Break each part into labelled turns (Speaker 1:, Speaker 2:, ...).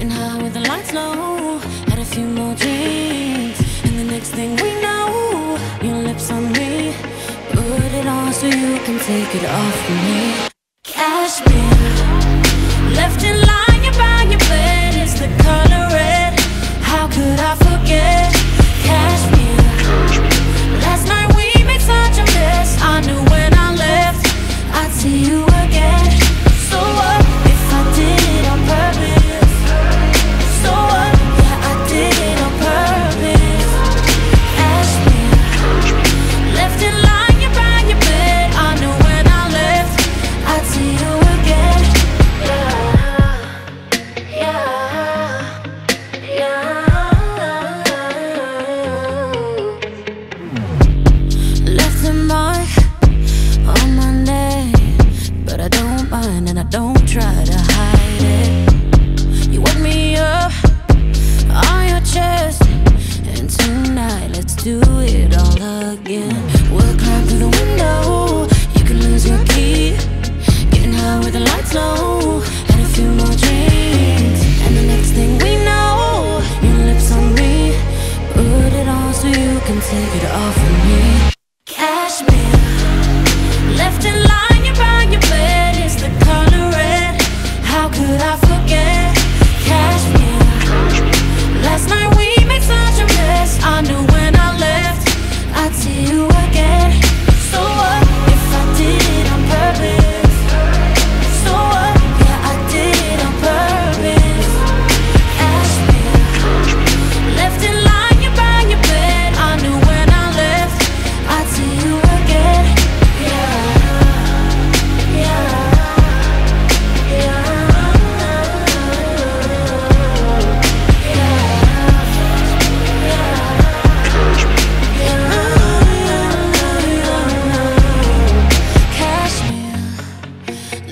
Speaker 1: Getting high with the lights low. Had a few more drinks. And the next thing we know, your lips on me. Put it on so you can take it off me. Cashmere, left in line. again.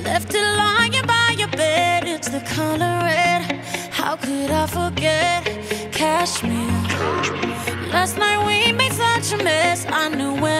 Speaker 1: Left it lying by your bed, it's the color red. How could I forget? Cashmere. Last night we made such a mess, I knew where.